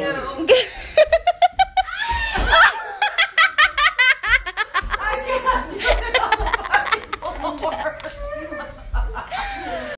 Good.